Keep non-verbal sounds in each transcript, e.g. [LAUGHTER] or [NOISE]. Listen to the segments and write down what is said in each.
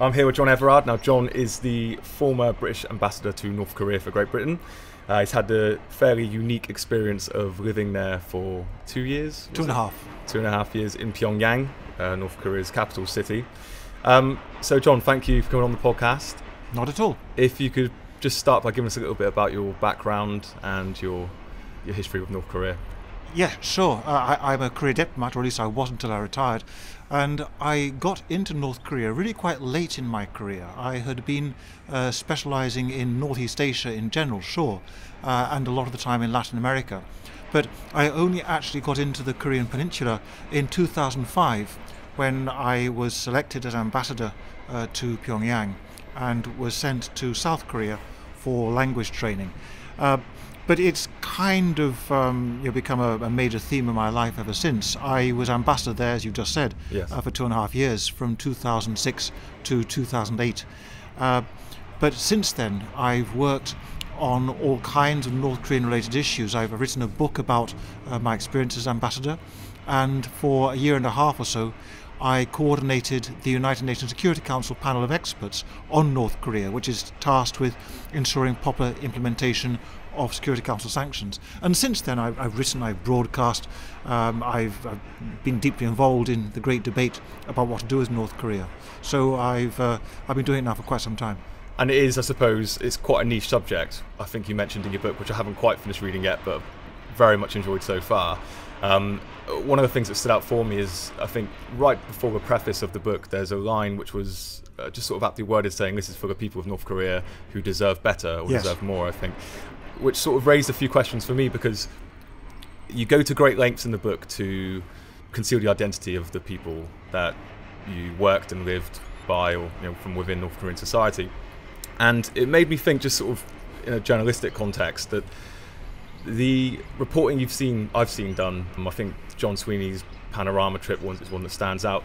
I'm here with John Everard. Now, John is the former British ambassador to North Korea for Great Britain. Uh, he's had the fairly unique experience of living there for two years. Two and a half. Two and a half years in Pyongyang, uh, North Korea's capital city. Um, so, John, thank you for coming on the podcast. Not at all. If you could just start by giving us a little bit about your background and your your history with North Korea. Yeah, sure. Uh, I, am a career diplomat, or at least I was until I retired. And I got into North Korea really quite late in my career. I had been uh, specializing in Northeast Asia in general, sure, uh, and a lot of the time in Latin America. But I only actually got into the Korean Peninsula in 2005 when I was selected as ambassador uh, to Pyongyang and was sent to South Korea for language training. But it's kind of um, you know, become a, a, major theme of my life ever since. I was ambassador there, as you just said, yes. uh, for two and a half years, from 2006 to 2008. Uh, but since then, I've worked on all kinds of North Korean related issues. I've written a book about uh, my experience as ambassador, and for a year and a half or so, I coordinated the United Nations Security Council panel of experts on North Korea, which is tasked with ensuring proper implementation of Security Council sanctions. And since then, I've, I've written, I've broadcast, um, I've, I've, been deeply involved in the great debate about what to do with North Korea. So I've, uh, I've been doing it now for quite some time. And it is, I suppose, it's quite a niche subject. I think you mentioned in your book, which I haven't quite finished reading yet, but very much enjoyed so far. Um, one of the things that stood out for me is I think right before the preface of the book, there's a line which was uh, just sort of aptly worded saying this is for the people of North Korea who deserve better or yes. deserve more, I think, which sort of raised a few questions for me because you go to great lengths in the book to conceal the identity of the people that you worked and lived by or you know, from within North Korean society. And it made me think, just sort of in a journalistic context, that the reporting you've seen, I've seen done, um, I think John Sweeney's panorama trip is one that stands out.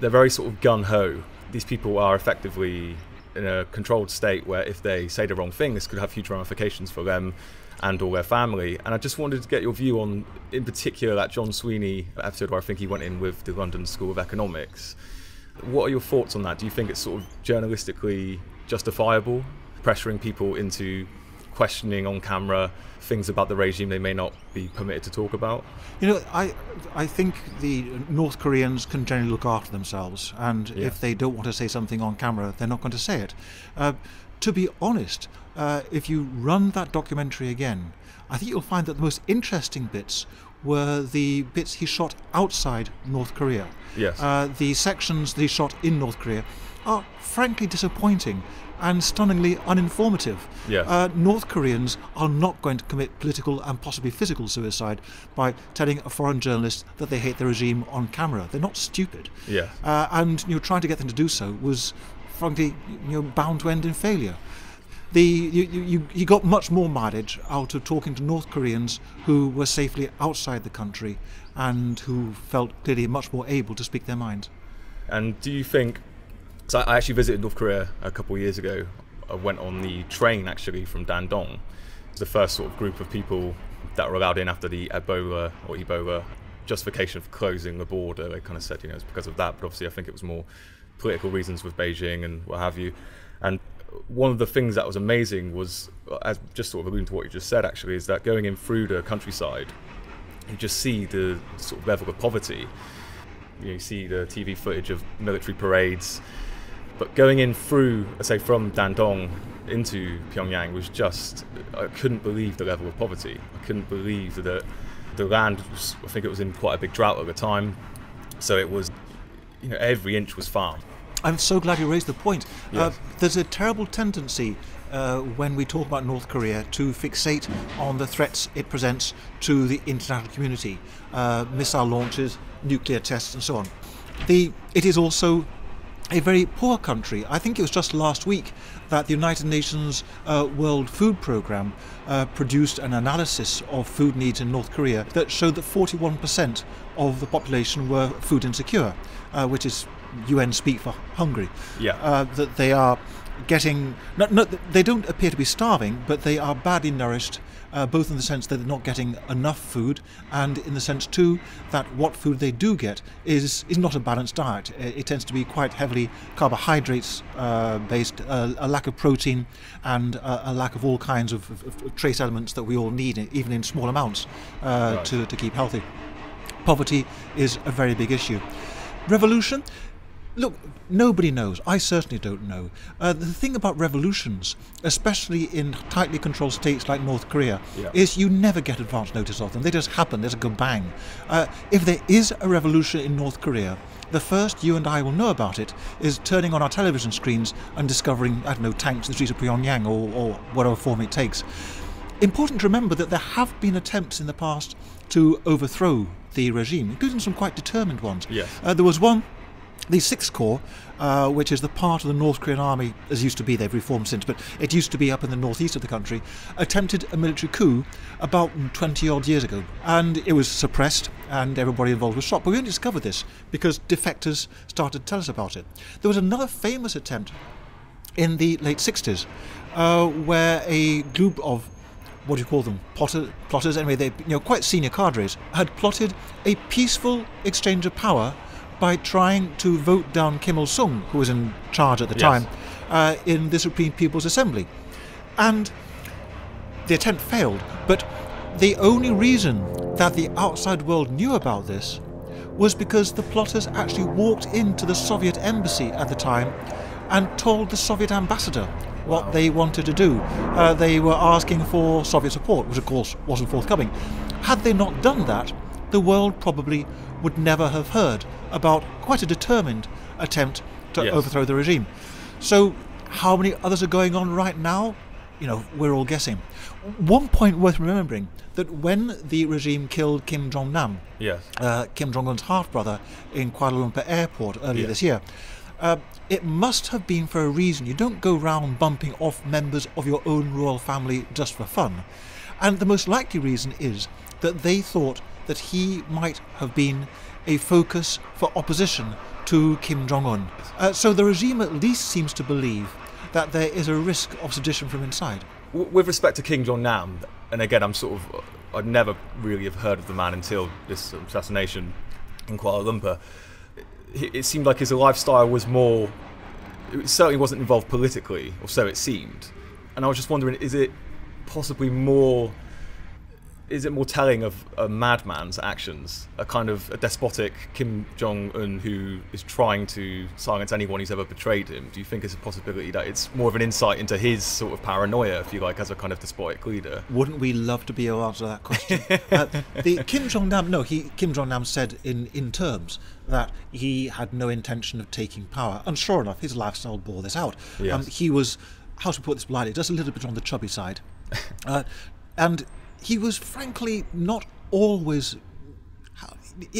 They're very sort of gun ho. These people are effectively in a controlled state where if they say the wrong thing, this could have huge ramifications for them and all their family. And I just wanted to get your view on, in particular, that John Sweeney episode where I think he went in with the London School of Economics. What are your thoughts on that? Do you think it's sort of journalistically justifiable, pressuring people into questioning on camera things about the regime they may not be permitted to talk about? You know, I I think the North Koreans can generally look after themselves, and yeah. if they don't want to say something on camera, they're not going to say it. Uh, to be honest, uh, if you run that documentary again, I think you'll find that the most interesting bits were the bits he shot outside North Korea. Yes. Uh, the sections that he shot in North Korea are frankly disappointing and stunningly uninformative. Yeah. Uh, North Koreans are not going to commit political and possibly physical suicide by telling a foreign journalist that they hate the regime on camera. They're not stupid. Yeah. Uh, and you know, trying to get them to do so was, frankly, you know, bound to end in failure. The, you, you, you got much more mileage out of talking to North Koreans who were safely outside the country and who felt clearly much more able to speak their minds. And do you think so I actually visited North Korea a couple of years ago. I went on the train actually from Dandong. It was the first sort of group of people that were allowed in after the Ebola or Ebola justification of closing the border. They kind of said, you know, it's because of that, but obviously I think it was more political reasons with Beijing and what have you. And one of the things that was amazing was, uh, as just sort of alluding to what you just said, actually, is that going in through the countryside, you just see the sort of level of poverty. You, know, you see the TV footage of military parades but going in through, say, from Dandong into Pyongyang was just, I couldn't believe the level of poverty. I couldn't believe that the land was, I think it was in quite a big drought at the time. So it was, you know, every inch was farm. I'm so glad you raised the point. Yes. Uh, there's a terrible tendency uh, when we talk about North Korea to fixate on the threats it presents to the international community uh, missile launches, nuclear tests, and so on. The, it is also a very poor country. I think it was just last week that the United Nations uh, World Food Programme uh, produced an analysis of food needs in North Korea that showed that 41% of the population were food insecure, uh, which is UN speak for hungry. Yeah. Uh, that they are getting, not, not, they don't appear to be starving, but they are badly nourished uh, both in the sense that they're not getting enough food, and in the sense too that what food they do get is is not a balanced diet. It, it tends to be quite heavily carbohydrates uh, based, uh, a lack of protein, and a lack of all kinds of, of, of, trace elements that we all need, even in small amounts, uh, right. to, to keep healthy. Poverty is a very big issue. Revolution, Look, nobody knows. I certainly don't know. Uh, the thing about revolutions, especially in tightly controlled states like North Korea, yeah. is you never get advance notice of them. They just happen. There's a go bang. Uh, if there is a revolution in North Korea, the first you and I will know about it is turning on our television screens and discovering, I don't know, tanks in the streets of Pyongyang or, or whatever form it takes. Important to remember that there have been attempts in the past to overthrow the regime, including some quite determined ones. Yes. Uh, there was one the Sixth Corps, uh, which is the part of the North Korean army, as used to be, they've reformed since, but it used to be up in the northeast of the country, attempted a military coup about 20 odd years ago. And it was suppressed, and everybody involved was shot. But we only discovered this because defectors started to tell us about it. There was another famous attempt in the late 60s uh, where a group of what do you call them? Plotter, plotters, anyway, they you know quite senior cadres had plotted a peaceful exchange of power by trying to vote down Kim Il sung, who was in charge at the yes. time, uh, in the Supreme People's Assembly. And the attempt failed, but the only reason that the outside world knew about this was because the plotters actually walked into the Soviet embassy at the time and told the Soviet ambassador what they wanted to do. Uh, they were asking for Soviet support, which of course wasn't forthcoming. Had they not done that, the world probably would never have heard about quite a determined attempt to yes. overthrow the regime. So, how many others are going on right now? You know, we're all guessing. One point worth remembering that when the regime killed Kim Jong Nam, yes. uh, Kim Jong Un's half brother, in Kuala Lumpur airport earlier yes. this year, uh, it must have been for a reason. You don't go round bumping off members of your own royal family just for fun. And the most likely reason is that they thought that he might have been a focus for opposition to Kim Jong un. Uh, so the regime at least seems to believe that there is a risk of sedition from inside. With respect to Kim Jong Nam, and again, I'm sort of, I'd never really have heard of the man until this assassination in Kuala Lumpur. It seemed like his lifestyle was more, it certainly wasn't involved politically, or so it seemed. And I was just wondering, is it possibly more is it more telling of a madman's actions, a kind of a despotic Kim Jong Un who is trying to silence anyone who's ever betrayed him? Do you think it's a possibility that it's more of an insight into his sort of paranoia, if you like, as a kind of despotic leader? Wouldn't we love to be able to answer that question? uh, the Kim Jong Nam, no, he Kim Jong Nam said in in terms that he had no intention of taking power, and sure enough, his lifestyle bore this out. Yes. Um, he was, how to put this politely, just a little bit on the chubby side, [LAUGHS] uh, and he was frankly not always.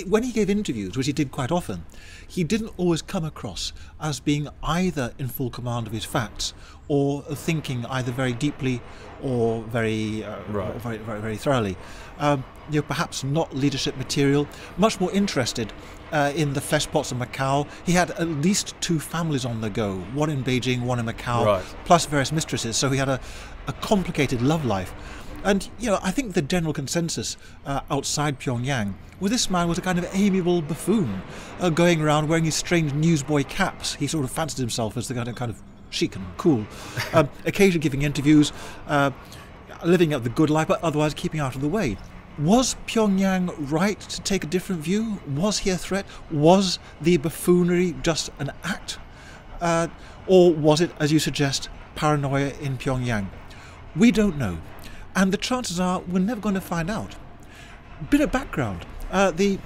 When he gave interviews, which he did quite often, he didn't always come across as being either in full command of his facts or thinking either very deeply or very, uh, right. very, very, very, thoroughly. Um, you know, perhaps not leadership material. Much more interested uh, in the flesh pots of Macau. He had at least two families on the go, one in Beijing, one in Macau, right. plus various mistresses. So he had a, a complicated love life. And, you know, I think the general consensus uh, outside Pyongyang was this man was a kind of amiable buffoon uh, going around wearing his strange newsboy caps. He sort of fancied himself as the kind of, kind of chic and cool, [LAUGHS] um, occasionally giving interviews, uh, living out the good life, but otherwise keeping out of the way. Was Pyongyang right to take a different view? Was he a threat? Was the buffoonery just an act? Uh, or was it, as you suggest, paranoia in Pyongyang? We don't know and the chances are we're never going to find out. Bit of background: uh, the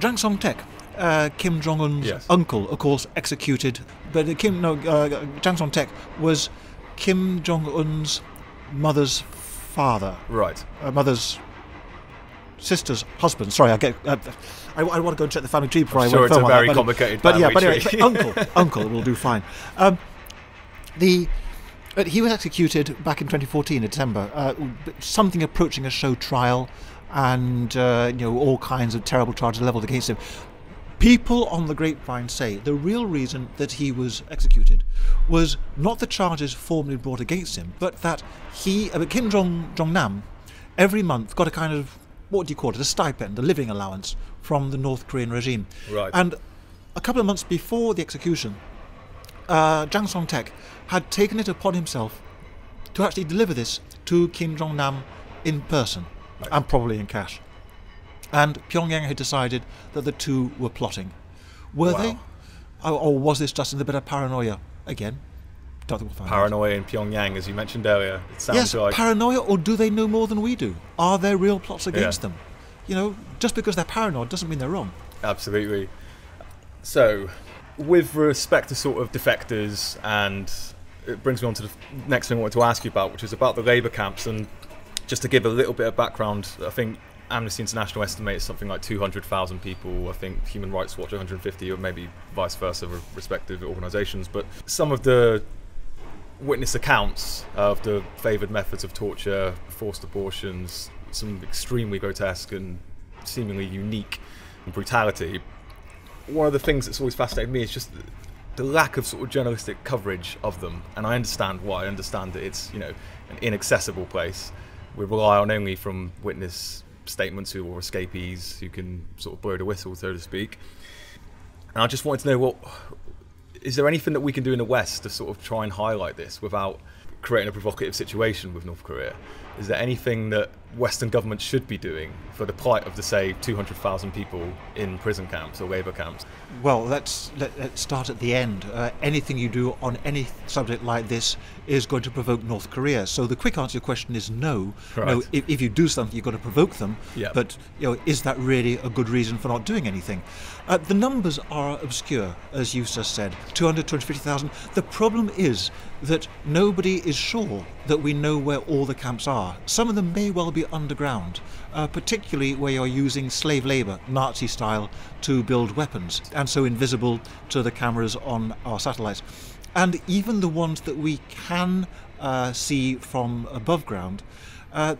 Jang Song Thaek, uh, Kim Jong Un's yes. uncle, of course, executed. But Kim, no, uh, Jang Song Thaek was Kim Jong Un's mother's father. Right. Uh, mother's sister's husband. Sorry, I get. Uh, I, I, want to go and check the family tree before I'm I sure it's a very that, complicated. But, but yeah, but anyway, uncle, uncle will do fine. [LAUGHS] Um, the but he was executed back in 2014 in December, uh, something approaching a show trial, and uh, you know all kinds of terrible charges leveled against him. People on the grapevine say the real reason that he was executed was not the charges formally brought against him, but that he, uh, Kim Jong Jong Nam, every month got a kind of what do you call it, a stipend, a living allowance from the North Korean regime. Right. And a couple of months before the execution, uh, Jang Song Thaek had taken it upon himself to actually deliver this to Kim Jong Nam in person and probably in cash. And Pyongyang had decided that the two were plotting. Were Wow. they? Or, or was this just in a bit of paranoia? Again, don't think we'll find out. Paranoia in Pyongyang, as you mentioned earlier. It sounds Yes, like paranoia, or do they know more than we do? Are there real plots against Yeah. them? You know, just because they're paranoid doesn't mean they're wrong. Absolutely. So, with respect to sort of defectors, and it brings me on to the next thing I wanted to ask you about, which is about the labour camps. And just to give a little bit of background, I think Amnesty International estimates something like 200,000 people. I think Human Rights Watch 150, or maybe vice versa, re- respective organisations. But some of the witness accounts of the favoured methods of torture, forced abortions, some extremely grotesque and seemingly unique brutality. One of the things that's always fascinated me is just the- lack of sort of journalistic coverage of them, and I understand why. I understand that it's you know an inaccessible place. We rely on only from witness statements who or escapees who can sort of blow the whistle, so to speak. And I just wanted to know what is there anything that we can do in the West to sort of try and highlight this without creating a provocative situation with North Korea? Is there anything that Western governments should be doing for the plight of the say 200,000 people in prison camps or labour camps? Well, let's let, let's start at the end. Uh, anything you do on any subject like this is going to provoke North Korea. So the quick answer to your question is no. No, if, if you do something, you've got to provoke them. Yeah. But you know, is that really a good reason for not doing anything? Uh, the numbers are obscure, as you just said. 200, 250,000. The problem is that nobody is sure that we know where all the camps are. Some of them may well be underground, uh, particularly where you're using slave labour, Nazi style, to build weapons, and so invisible to the cameras on our satellites. And even the ones that we can uh, see from above ground, uh,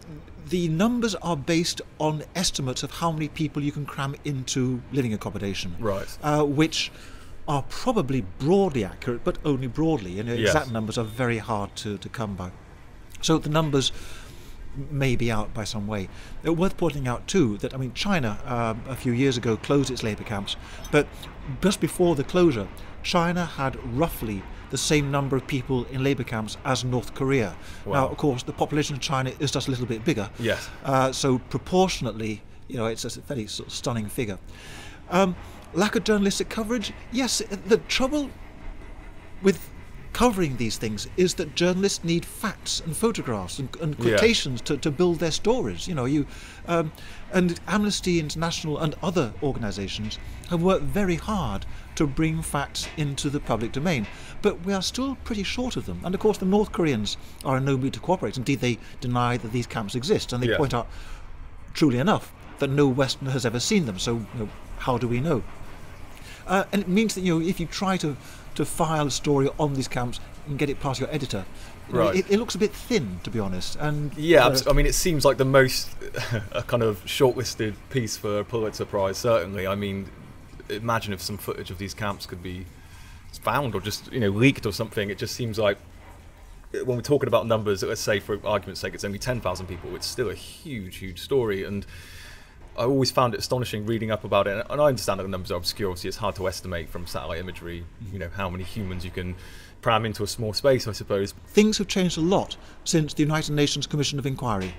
the numbers are based on estimates of how many people you can cram into living accommodation Right. uh, which are probably broadly accurate, but only broadly. And Yes. exact numbers are very hard to, to come by. So the numbers may be out by some way. Uh, worth pointing out too that I mean China um, a few years ago closed its labour camps, but just before the closure, China had roughly the same number of people in labour camps as North Korea. Now, of course, the population of China is just a little bit bigger. Yes. Uh, so proportionately, you know, it's a very sort of stunning figure. Um, lack of journalistic coverage. Yes, the trouble with covering these things is that journalists need facts and photographs and, and Yeah. quotations to, to build their stories. You know, you um, and Amnesty International and other organisations have worked very hard to bring facts into the public domain, but we are still pretty short of them. And of course, the North Koreans are in no mood to cooperate. Indeed, they deny that these camps exist, and they Yeah. point out, truly enough, that no Westerner has ever seen them. So, you know, how do we know? Uh, and it means that you know if you try to to file a story on these camps and get it past your editor, Right. it, it looks a bit thin, to be honest. And Yeah, uh, I mean, it seems like the most [LAUGHS] a kind of shortlisted piece for a Pulitzer Prize. Certainly, I mean, imagine if some footage of these camps could be found or just you know leaked or something. It just seems like when we're talking about numbers, let's say for argument's sake, it's only ten thousand people. It's still a huge, huge story, and I always found it astonishing reading up about it. And I understand that the numbers are obscure. Obviously, it's hard to estimate from satellite imagery. Mm-hmm. You know how many humans you can cram into a small space, I suppose. things have changed a lot since the United Nations Commission of Inquiry.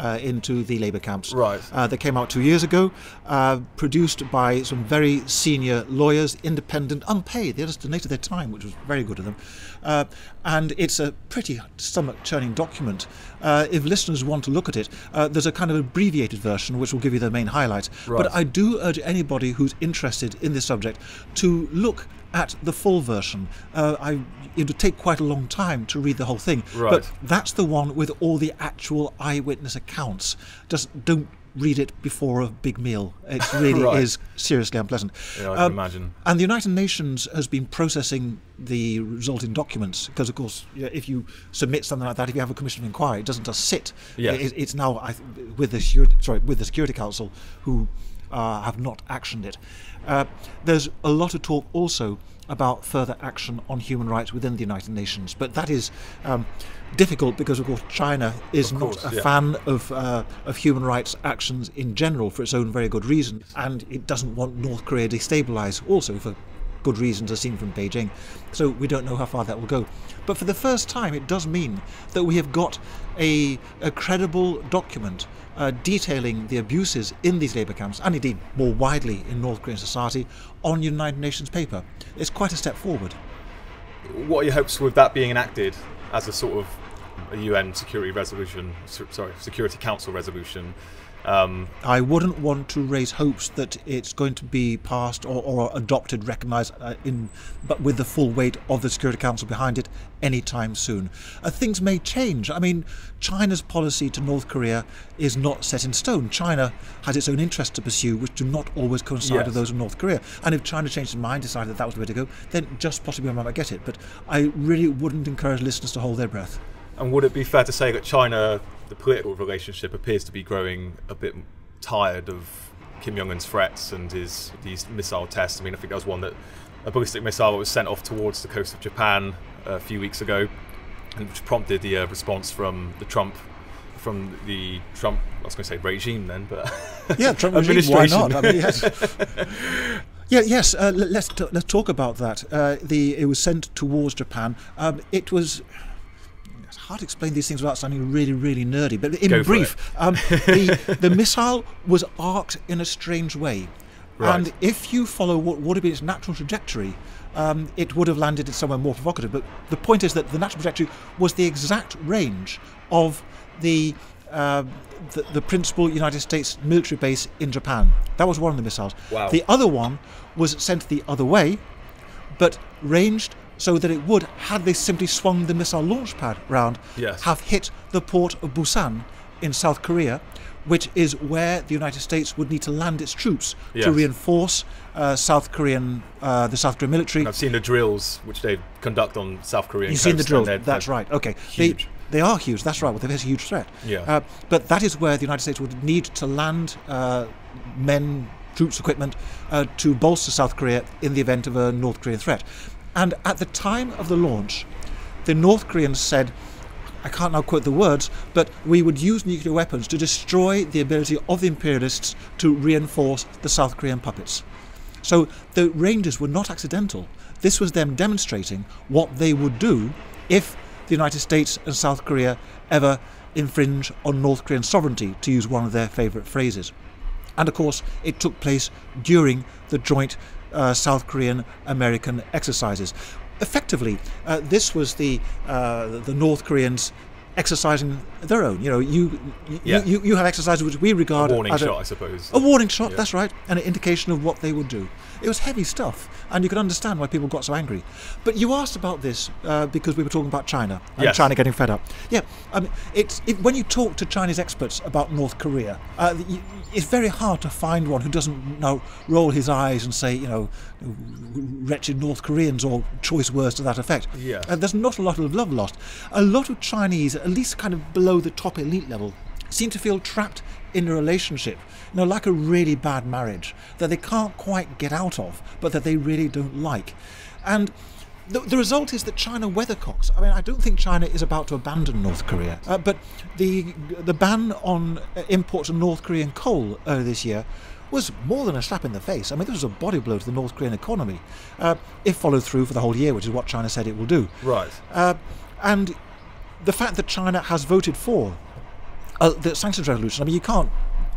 Uh, into the labour camps. Right. Uh, they came out two years ago, uh, produced by some very senior lawyers, independent, unpaid. They just donated their time, which was very good of them. Uh, and it's a pretty stomach churning document. Uh, if listeners want to look at it, uh, there's a kind of abbreviated version which will give you the main highlights. Right. But I do urge anybody who's interested in this subject to look at the full version. Uh, I, it would take quite a long time to read the whole thing, Right. but that's the one with all the actual eyewitness accounts. Just don't read it before a big meal. It [LAUGHS] really Right. is seriously unpleasant. Yeah, I can Um, imagine. And the United Nations has been processing the resulting documents because, of course, yeah, if you submit something like that, if you have a commission of inquiry, it doesn't just sit. Yes. It- it's now with the security, sorry with the Security Council, who uh, have not actioned it. Uh, there's a lot of talk also about further action on human rights within the United Nations, but that is um, difficult because, of course, China is course, not a yeah. fan of uh, of human rights actions in general for its own very good reason, and it doesn't want North Korea destabilized also for good reasons as seen from Beijing. So we don't know how far that will go. But for the first time, it does mean that we have got a, a credible document uh, detailing the abuses in these labour camps, and indeed more widely in North Korean society, on United Nations paper. It's quite a step forward. What are your hopes with that being enacted as a sort of a UN security resolution? Sorry, Security Council resolution. Um, I wouldn't want to raise hopes that it's going to be passed or, or adopted, recognised uh, in, but with the full weight of the Security Council behind it anytime soon. Uh, things may change. I mean, China's policy to North Korea is not set in stone. China has its own interests to pursue, which do not always coincide Yes. with those of North Korea. And if China changed its mind, decided that that was the way to go, then just possibly I might get it. But I really wouldn't encourage listeners to hold their breath. and would it be fair to say that China, the political relationship, appears to be growing a bit tired of Kim Jong Un's threats and his these missile tests? I mean, I think there was one that a ballistic missile that was sent off towards the coast of Japan a few weeks ago, and which prompted the uh, response from the Trump. From the Trump, I was going to say regime then, but [LAUGHS] Yeah, Trump regime, why not? I mean, yes. [LAUGHS] Yeah, yes. Uh, let- let's t- let's talk about that. Uh, the it was sent towards Japan. Um, it was. Hard to explain these things without sounding really, really nerdy. But in Go brief, um, [LAUGHS] the the missile was arced in a strange way, Right. and if you follow what would have been its natural trajectory, um, it would have landed somewhere more provocative. But the point is that the natural trajectory was the exact range of the uh, the, the principal United States military base in Japan. That was one of the missiles. Wow. The other one was sent the other way, but ranged so that it would, had they simply swung the missile launch pad round, Yes. have hit the port of Busan in South Korea, which is where the United States would need to land its troops Yes. to reinforce uh, South Korean, uh, the South Korean military. I've seen the drills which they conduct on South Korean. You've seen the coast, drill. That's right. Okay. huge. They, they are huge. That's right. Well, there's a huge threat. Yeah. Uh, but that is where the United States would need to land uh, men, troops, equipment uh, to bolster South Korea in the event of a North Korean threat. And at the time of the launch, the North Koreans said, I can't now quote the words, but we would use nuclear weapons to destroy the ability of the imperialists to reinforce the South Korean puppets. So the Rangers were not accidental. This was them demonstrating what they would do if the United States and South Korea ever infringe on North Korean sovereignty, to use one of their favourite phrases. And of course, it took place during the joint uh, South Korean American exercises. Effectively, uh, this was the uh, the North Koreans exercising their own. You know, you you, Yeah. you, you have exercises which we regard as a warning as shot, I suppose. a warning shot, Yeah. that's right, and an indication of what they would do. It was heavy stuff, and you can understand why people got so angry. But you asked about this uh, because we were talking about China and Yes. China getting fed up. Yeah, I mean, it's it, when you talk to Chinese experts about North Korea, uh, it's very hard to find one who doesn't you know, roll his eyes and say, you know, wretched North Koreans or choice words to that effect. Yes. Uh, there's not a lot of love lost. A lot of Chinese, at least kind of below the top elite level, seem to feel trapped in a relationship, you know, like a really bad marriage that they can't quite get out of, but that they really don't like. And the, the result is that China weathercocks. I mean, I don't think China is about to abandon North Korea, uh, but the the ban on uh, imports of North Korean coal earlier this year was more than a slap in the face. I mean, this was a body blow to the North Korean economy, uh, if followed through for the whole year, which is what China said it will do. Right. Uh, and the fact that China has voted for uh, the sanctions resolution, I mean, you can't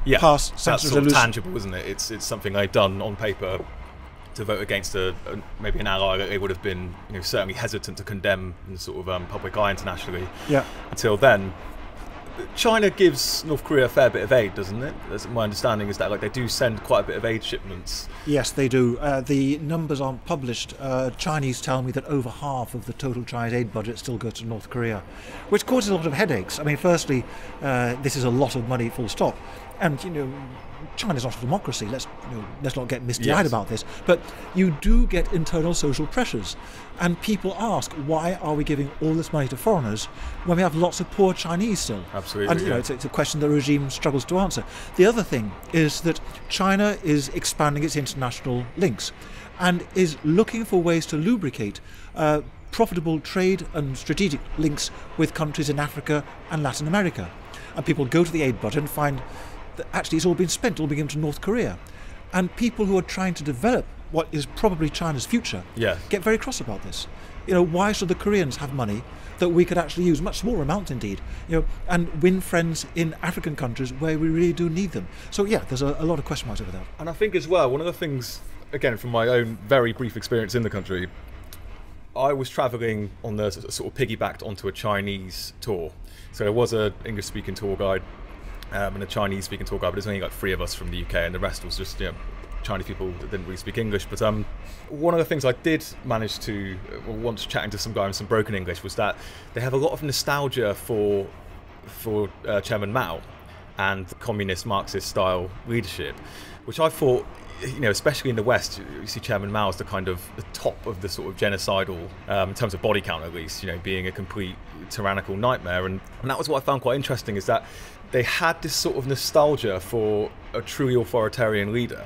Yeah. pass That's sanctions of resolution. tangible, isn't it? It's it's something they've done on paper to vote against a, a maybe an ally that they would have been you know certainly hesitant to condemn in sort of um, public eye internationally. Yeah. Until then. China gives North Korea a fair bit of aid, doesn't it? That's my understanding is that like they do send quite a bit of aid shipments. Yes, they do. Uh, the numbers aren't published. Uh, Chinese tell me that over half of the total Chinese aid budget still goes to North Korea, which causes a lot of headaches. I mean, firstly, uh, this is a lot of money, full stop. And, you know, China's not a democracy. Let's, you know, let's not get misty eyed Yes. about this. But you do get internal social pressures. And people ask, why are we giving all this money to foreigners when we have lots of poor Chinese still? Absolutely. And you know, it's, it's a question the regime struggles to answer. The other thing is that China is expanding its international links and is looking for ways to lubricate uh, profitable trade and strategic links with countries in Africa and Latin America. And people go to the aid budget and find that actually it's all been spent, all been given to North Korea. And people who are trying to develop what is probably China's future Yeah. get very cross about this. You know, why should the Koreans have money that we could actually use, much smaller amounts indeed, you know, and win friends in African countries where we really do need them? So yeah, there's a, a lot of question marks over that. And I think as well, one of the things, again, from my own very brief experience in the country, I was travelling on the sort of piggybacked onto a Chinese tour. So there was a English speaking tour guide um, and a Chinese speaking tour guide, but there's only like three of us from the UK, and the rest was just you know, Chinese people that didn't really speak English. But um, one of the things I did manage to, once chatting to some guy in some broken English, was that they have a lot of nostalgia for for uh, Chairman Mao and communist Marxist style leadership, which I thought, you know, especially in the West, you see Chairman Mao as the kind of the top of the sort of genocidal, um, in terms of body count at least, you know, being a complete tyrannical nightmare. And, and that was what I found quite interesting is that they had this sort of nostalgia for a truly authoritarian leader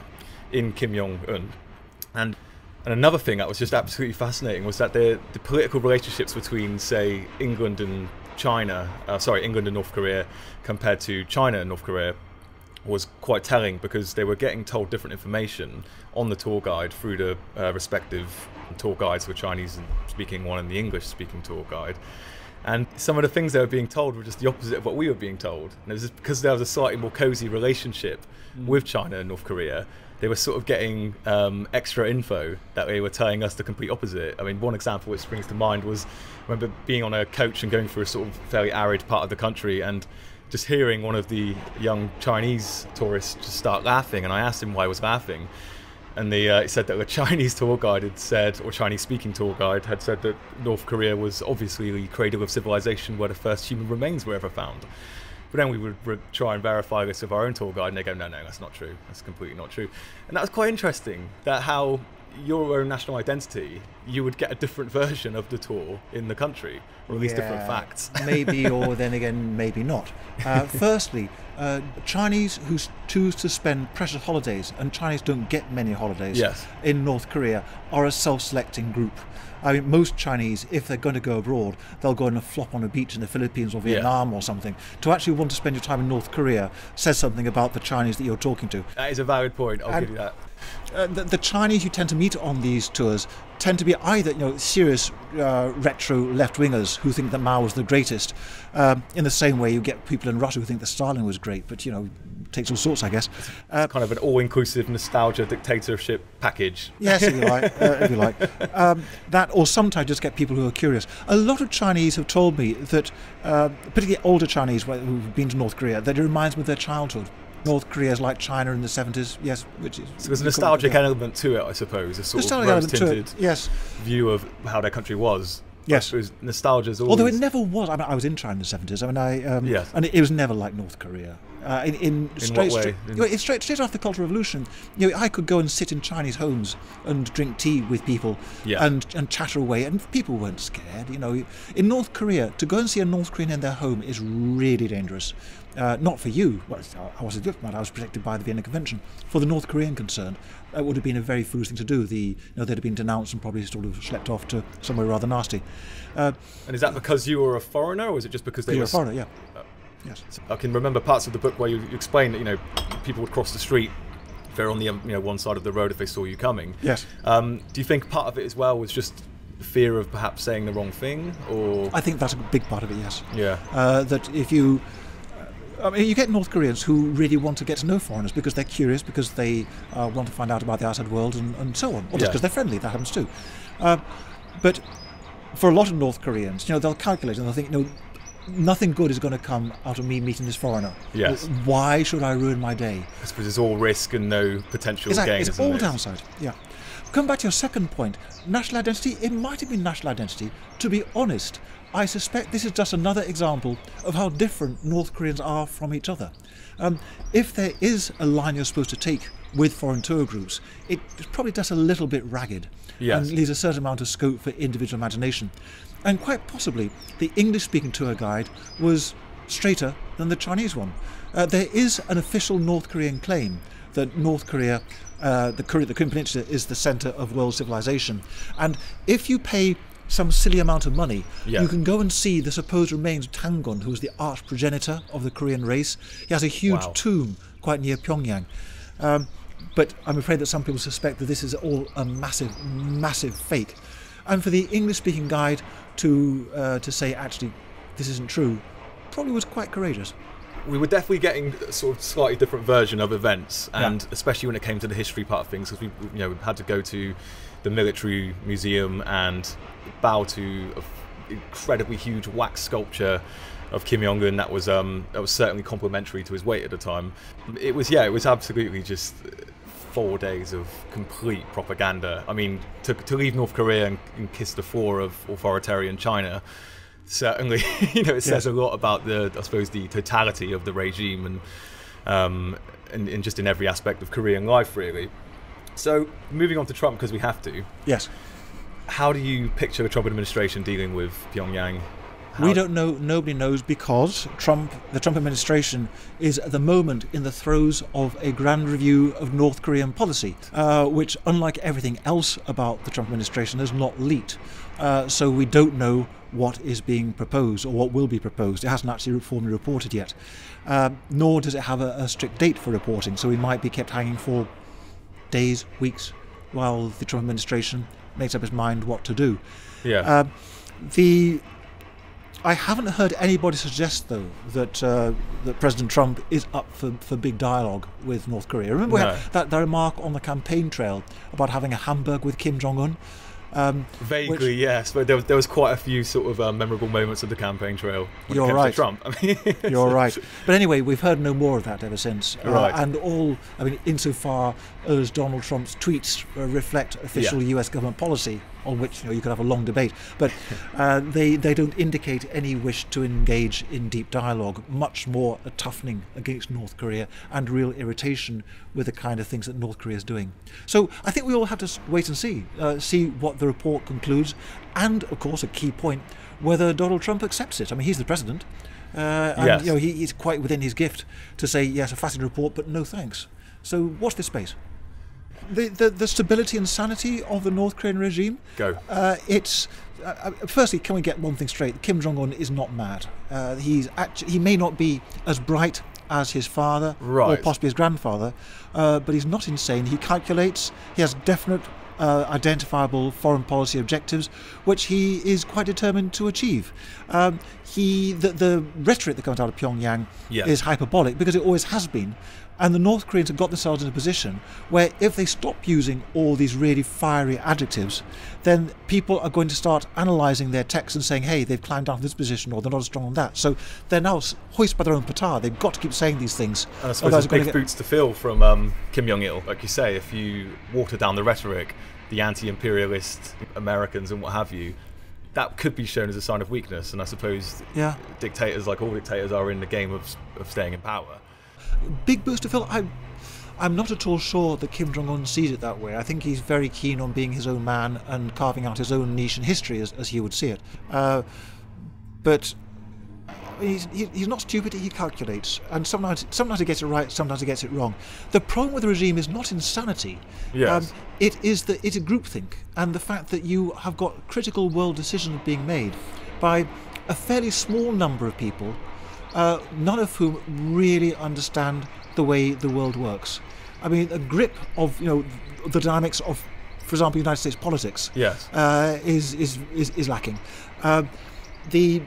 in Kim Jong Un. And and another thing that was just absolutely fascinating was that the the political relationships between, say, England and China, uh, sorry, England and North Korea, compared to China and North Korea, was quite telling because they were getting told different information on the tour guide through the uh, respective tour guides, the Chinese speaking one and the English speaking tour guide. And some of the things they were being told were just the opposite of what we were being told. And it was just because there was a slightly more cozy relationship with China and North Korea. They were sort of getting um, extra info that they were telling us the complete opposite. I mean, one example which springs to mind was I remember being on a coach and going through a sort of fairly arid part of the country and just hearing one of the young Chinese tourists just start laughing. And I asked him why he was laughing and the, uh, he said that a [LAUGHS] Chinese tour guide had said, or Chinese speaking tour guide had said that North Korea was obviously the cradle of civilization where the first human remains were ever found. But then we would try and verify this with our own tour guide, and they go, no, no, that's not true. That's completely not true. And that was quite interesting, that how your own national identity, you would get a different version of the tour in the country, or at least different facts. [LAUGHS] maybe, or then again, maybe not. Uh, [LAUGHS] firstly, uh, Chinese who choose to spend precious holidays, and Chinese don't get many holidays Yes. in North Korea, are a self-selecting group. I mean, most Chinese, if they're going to go abroad, they'll go and flop on a beach in the Philippines or Vietnam or something. To actually want to spend your time in North Korea says something about the Chinese that you're talking to. That is a valid point, I'll And- give you that. Uh, the, the Chinese you tend to meet on these tours tend to be either you know serious uh, retro left wingers who think that Mao was the greatest, um, in the same way you get people in Russia who think that Stalin was great, but you know takes all sorts, I guess. Uh, Kind of an all-inclusive nostalgia dictatorship package. Yes, if you like, [LAUGHS] uh, if you like. Um, that, or sometimes just get people who are curious. A lot of Chinese have told me that, uh, particularly older Chinese who've been to North Korea, that it reminds them of their childhood. North Korea is like China in the 70s, yes, which is. So there's a it- nostalgic element to it, I suppose. A sort Nostalgic of rose-tinted yes. view of how their country was. Yes. I suppose nostalgia always. Although it never was. I mean, I was in China in the seventies. I mean, I um, Yes. and it, it was never like North Korea. Uh, in, in, straight, way? Straight, In- you know, straight, straight after the Cultural Revolution, you know, I could go and sit in Chinese homes and drink tea with people Yeah. and and chatter away, and people weren't scared. You know, in North Korea, to go and see a North Korean in their home is really dangerous. Uh, not for you. Well, I was a diplomat. I was protected by the Vienna Convention. For the North Korean concerned, it would have been a very foolish thing to do. The you know they'd have been denounced and probably sort of schlepped off to somewhere rather nasty. Uh, And is that because you were a foreigner, or is it just because they were? a foreigner, yeah. Yes. I can remember parts of the book where you, you explain that you know people would cross the street if they're on the um, you know one side of the road if they saw you coming. Yes. Um, do you think part of it as well was just fear of perhaps saying the wrong thing, or I think that's a big part of it, yes. yeah, Uh, that if you. I mean, you get North Koreans who really want to get to know foreigners because they're curious, because they uh, want to find out about the outside world and, and so on. Or just Yeah. because they're friendly, that happens too. Uh, but for a lot of North Koreans, you know, they'll calculate and they'll think, no, nothing good is going to come out of me meeting this foreigner. Yes. Why should I ruin my day? I suppose it's all risk and no potential Exactly. gain. It's all it? downside. Yeah. Come back to your second point. National identity. It might have been national identity. To be honest, I suspect this is just another example of how different North Koreans are from each other. Um, if there is a line you're supposed to take with foreign tour groups, it's probably just a little bit ragged Yes. and leaves a certain amount of scope for individual imagination. And quite possibly, the English-speaking tour guide was straighter than the Chinese one. Uh, there is an official North Korean claim that North Korea, uh, the, Korea, the Korean Peninsula, is the center of world civilization. And if you pay some silly amount of money, Yeah. you can go and see the supposed remains of Tangun, who was the arch progenitor of the Korean race. He has a huge Wow. tomb quite near Pyongyang. Um, but I'm afraid that some people suspect that this is all a massive, massive fake. And for the English-speaking guide to uh, to say actually this isn't true, probably was quite courageous. we were definitely getting a sort of slightly different version of events, Yeah. and especially when it came to the history part of things, because we, you know, we had to go to the military museum and bow to an incredibly huge wax sculpture of Kim Jong Un. That was um, that was certainly complimentary to his weight at the time. It was yeah, it was absolutely just four days of complete propaganda. I mean, to, to leave North Korea and, and kiss the floor of authoritarian China. Certainly [LAUGHS] you know it says Yes. a lot about the i suppose the totality of the regime and um and, and just in every aspect of korean life really. So moving on to trump because we have to. Yes, how do you picture the trump administration dealing with pyongyang we don't know. Nobody knows because Trump, the Trump administration, is at the moment in the throes of a grand review of North Korean policy, uh, which, unlike everything else about the Trump administration, has not leaked. Uh, so we don't know what is being proposed or what will be proposed. It hasn't actually formally reported yet, um, nor does it have a, a strict date for reporting. So we might be kept hanging for days, weeks, while the Trump administration makes up its mind what to do. yeah Um, the I haven't heard anybody suggest though that uh, that President Trump is up for, for big dialogue with North Korea. Remember we No. had that, that remark on the campaign trail about having a hamburg with Kim Jong Un. Um, vaguely yes but there was, there was quite a few sort of uh, memorable moments of the campaign trail You're right. trump I mean, [LAUGHS] You're right. But anyway, we've heard no more of that ever since. Uh, Right. And all, I mean, insofar as Donald Trump's tweets uh, reflect official US government policy, on which you know you could have a long debate, but uh, they they don't indicate any wish to engage in deep dialogue. Much more a toughening against North Korea and real irritation with the kind of things that North Korea is doing. So I think we all have to wait and see, uh, see what the report concludes, and of course a key point whether Donald Trump accepts it. I mean, he's the president. Uh, and Yes. you know, he, he's quite within his gift to say, yes, a fascinating report, but no thanks. So watch this space. The, the, the stability and sanity of the North Korean regime, go uh, it's. Uh, uh, firstly, can we get one thing straight? Kim Jong Un is not mad. Uh, he's actually, he may not be as bright as his father or possibly his grandfather, uh, but he's not insane. He calculates, he has definite, uh, identifiable foreign policy objectives, which he is quite determined to achieve. Um, he, the, the rhetoric that comes out of Pyongyang Yeah. is hyperbolic because it always has been. And the North Koreans have got themselves in a position where if they stop using all these really fiery adjectives, then people are going to start analysing their texts and saying, hey, they've climbed down to this position or they're not as strong on that. So they're now hoist by their own petard. They've got to keep saying these things. And I suppose there's big get- boots to fill from um, Kim Jong Il. Like you say, if you water down the rhetoric, the anti-imperialist Americans and what have you, that could be shown as a sign of weakness. And I suppose Yeah. dictators, like all dictators, are in the game of, of staying in power. Big boost to fill. I, I'm not at all sure that Kim Jong Un sees it that way. I think he's very keen on being his own man and carving out his own niche in history, as, as he would see it. Uh, but he's, he, he's not stupid. He calculates, and sometimes sometimes he gets it right, sometimes he gets it wrong. The problem with the regime is not insanity. Um, Yes. it is that it's a groupthink, and the fact that you have got critical world decisions being made by a fairly small number of people uh, none of whom really understand the way the world works. I mean, a grip of you know the dynamics of, for example, United States politics Yes. uh, is, is is is lacking. Um the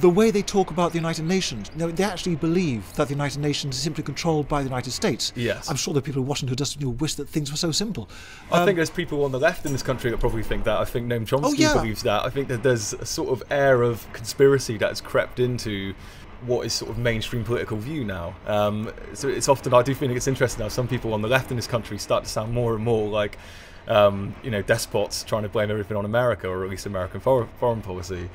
the way they talk about the United Nations, you know, they actually believe that the United Nations is simply controlled by the United States. Yes. I'm sure there are people in Washington who just you know, wish that things were so simple. I Um, think there's people on the left in this country that probably think that. I think Noam Chomsky Oh, yeah. believes that. I think that there's a sort of air of conspiracy that's crept into what is sort of mainstream political view now. Um, so it's often I do think it's interesting how some people on the left in this country start to sound more and more like. Um, you know, despots trying to blame everything on America or at least American for- foreign policy.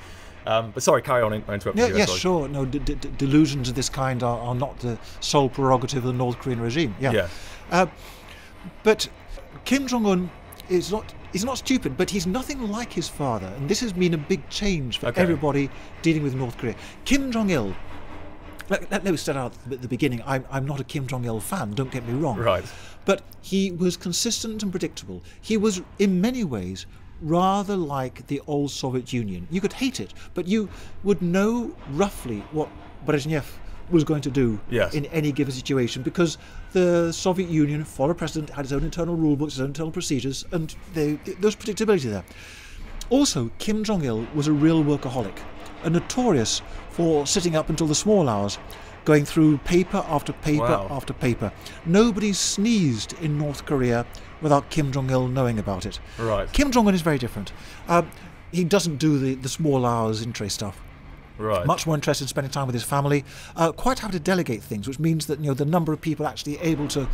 Um, but sorry, carry on. I interrupted Yeah, you. yes, sorry. sure. No, d- d- d- delusions of this kind are, are not the sole prerogative of the North Korean regime. Yeah. Yeah. Uh, but Kim Jong Un is not. He's not stupid, but he's nothing like his father, and this has been a big change for Okay. everybody dealing with North Korea. Kim Jong Il let, let, me start out at the beginning. I'm, I'm not a Kim Jong il fan, don't get me wrong. Right. But he was consistent and predictable. He was, in many ways, rather like the old Soviet Union. You could hate it, but you would know roughly what Brezhnev was going to do yes. in any given situation because the Soviet Union, for a president, had its own internal rule books, its own internal procedures, and they, there was predictability there. Also, Kim Jong il was a real workaholic, and notorious for sitting up until the small hours, going through paper after paper wow. after paper. Nobody sneezed in North Korea without Kim Jong il knowing about it. Right. Kim Jong un is very different. Um, he doesn't do the, the small hours in stuff. Right. Much more interested in spending time with his family. Uh, quite happy to delegate things, which means that you know the number of people actually able to